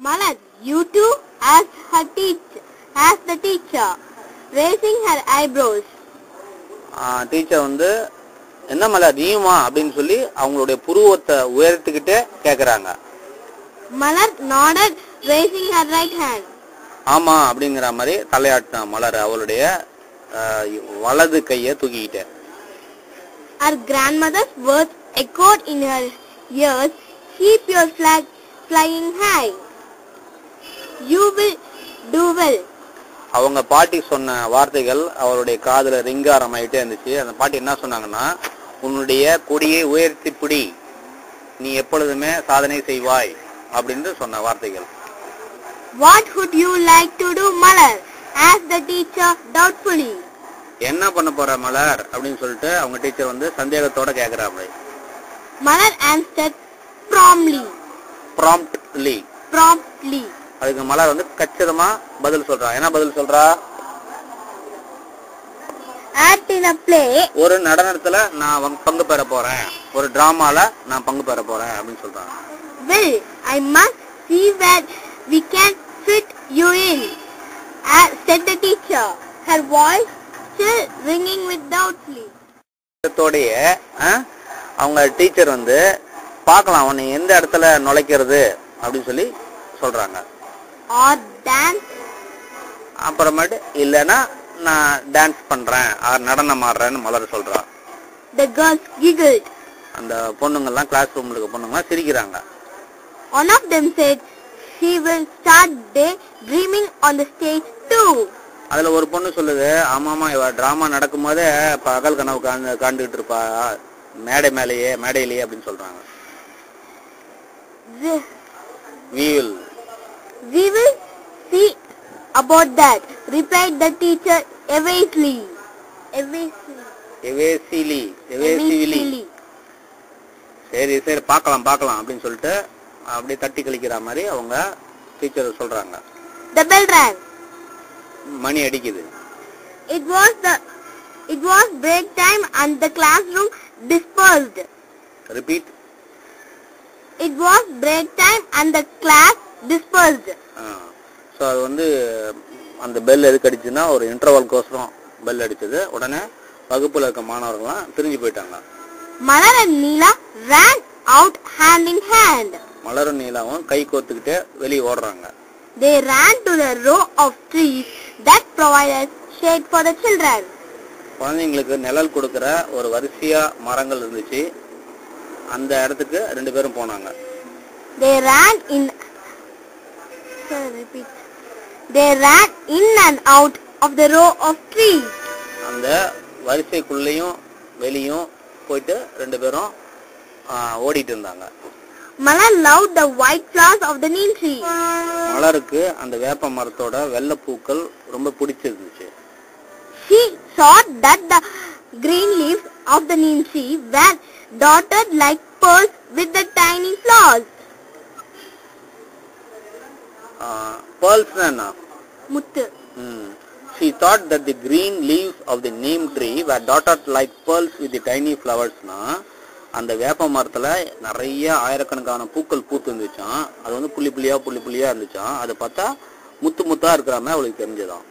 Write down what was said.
Malad, you too? asked her teacher, asked the teacher, raising her eyebrows. Teacher வந்து என்ன மலர் நீயுமா அப்படின்னு சொல்லி அவங்களுடைய புருவத்தை உயர்த்திக்கிட்டே கேக்குறாங்க Malad nodded, raising her right hand. ஆமா அப்படிங்கிற மாதிரி தலையாட்டின மலர் அவளுடைய வலது கையை தூக்கிக்கிட்டே Her grandmother's words echoed in her ears, keep your flag flying high. You will do well. அவங்க பாட்டி சொன்ன வார்த்தைகள் அவருடைய காதுல ரிங்காரம் ஆயிட்டே இருந்துச்சு அந்த பாட்டி என்ன சொன்னாங்கன்னா உன்னுடைய கொடியை உயர்த்தி பிடி நீ எப்பொழுதுமே சாதனை செய்வாய் அப்படின்னு சொன்ன வார்த்தைகள் What would you like to do, Malad? asked the teacher doubtfully. என்ன பண்ண போற மலர் அப்படின்னு சொல்லிட்டு அவங்க டீச்சர் வந்து சந்தேகத்தோட கேக்குறாங்க Malad answered promptly, promptly promptly. அதுக்கு மலர் வந்து கச்சிதமா பதில் சொல்றா. என்ன பதில் சொல்றா? ஒரு நடனத்துல நான் பங்கு பெற போறேன். ஒரு டிராமால நான் பங்கு பெற போறேன் அப்படின்னு சொல்றாங்க Well, I must see where we can fit you in, uh, said the teacher, her voice still ringing with doubtfully. தோடைய அவங்க டீச்சர் வந்து பார்க்கலாம் உன்னை எந்த இடத்துல நுழைக்கிறது அப்படின்னு சொல்லி சொல்றாங்க. Or dance, அப்புறமேட்டு இல்லைன்னா நான் டான்ஸ் பண்றேன். ஆர் நடனம் ஆடுறேன்னு மலர் சொல்றா. The girls giggled. அந்த பொண்ணுங்கெல்லாம் கிளாஸ் ரூம்ல இருக்க பொண்ணுங்கெல்லாம் சிரிக்கிறாங்க. One of them said she will start day dreaming on the stage too. அதுல ஒரு பொண்ணு சொல்லுது ஆமாமா இவ டிராமா நடக்கும் போதே பகல் கனவு காண்டு காண்டுகிட்டு இருப்பா. மேடை மேலேயே மேடையிலேயே அப்படின்னு சொல்றாங்க. We will about that, replied the teacher evasively. Evasively. எவேசிலி எவேசிவிலி Evasively. சரி சரி பார்க்கலாம் பார்க்கலாம் அப்படின்னு சொல்லிட்டு அப்படியே தட்டி கழிக்கிற மாதிரி அவங்க டீச்சர் சொல்றாங்க The bell rang. மணி அடிக்குது It was the it was break time and the classroom dispersed. Repeat It was break time and the class dispersed. So அது வந்து அந்த பெல் எதுக்கு அடிச்சுன்னா ஒரு இன்டர்வல்கோசரம் பெல் அடிச்சது உடனே வகுப்புல இருக்க மாணவர்கள்லாம் பிரிஞ்சு போயிட்டாங்க Neela ran out hand in hand. மலரும் நீலாவும் கை கோத்துக்கிட்டே வெளியே ஓடுறாங்க They ran to the row of trees that provided shade for the children. குழந்தைங்களுக்கு நிழல் கொடுக்கிற ஒரு வரிசையா மரங்கள் இருந்துச்சு அந்த இடத்துக்கு ரெண்டு பேரும் போனாங்க They ran in. Sir, repeat. They ran in and out of the row of trees. அந்த வரிசைக்குள்ளேயும் வெளியும் போயிட்டு ரெண்டு பேரும் ஓடிட்டு இருந்தாங்க Mala loved the white flowers of the neem tree. மலருக்கு அந்த வேப்ப மரத்தோட வெள்ளை பூக்கள் ரொம்ப பிடிச்சிருந்துச்சு She saw that the green leaves of the neem tree were dotted like pearls with the tiny flowers. Pearls என்ன. Hmm. She thought that the green leaves of the neem tree were dotted like pearls with the tiny flowers னா அந்த வேப்ப மரத்துல நிறைய ஆயிரக்கணக்கான பூக்கள் பூத்து இருந்துச்சாம் அது வந்து புள்ளி புள்ளியா புள்ளி புள்ளியா இருந்துச்சாம் அதை பார்த்தா முத்து முத்தா இருக்கிற மாதிரி அவளுக்கு தெரிஞ்சதாம்